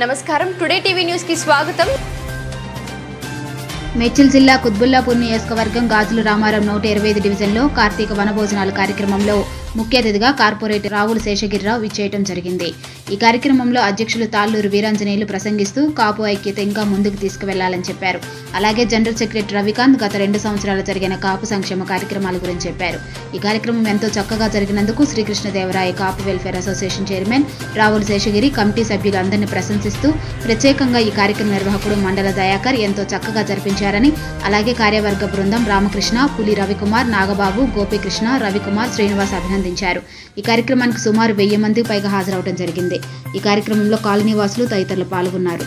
నమస్కారం. Today TV న్యూస్కి స్వాగతం. మేడ్చల్ జిల్లా కుత్బుల్లాపూర్ నియోజకవర్గం గాజుల రామారం నూట ఇరవై ఐదు డివిజన్లో కార్తీక వనభోజనాల కార్యక్రమంలో ముఖ్య అతిథిగా కార్పొరేటర్ రావుల శేషగిరిరావు విచ్చేయటం జరిగింది. ఈ కార్యక్రమంలో అధ్యక్షులు తాళ్ళూరు వీరాంజనేయులు ప్రసంగిస్తూ కాపు ఐక్యత ఇంకా ముందుకు తీసుకువెళ్ళాలని చెప్పారు. అలాగే జనరల్ సెక్రటరీ రవికాంత్ గత రెండు సంవత్సరాలు జరిగిన కాపు సంక్షేమ కార్యక్రమాల గురించి చెప్పారు. ఈ కార్యక్రమం ఎంతో చక్కగా జరిగినందుకు Srikrishnadevaraya Kapu welfare association chairman Ravula Seshagiri committee సభ్యులందరినీ ప్రశంసిస్తూ ప్రత్యేకంగా ఈ కార్యక్రమ నిర్వాహకుడు మండల దయాకర్ ఎంతో చక్కగా జరిపించారు. జరిపించారని అలాగే కార్యవర్గ బృందం రామకృష్ణ పులి రవికుమార్ నాగబాబు గోపికృష్ణ రవికుమార్ శ్రీనివాస్ అభినందించారు. ఈ కార్యక్రమానికి సుమారు వెయ్యి మందికి పైగా హాజరవడం జరిగింది. ఈ కార్యక్రమంలో కాలనీ వాసులు తదితరులు పాల్గొన్నారు.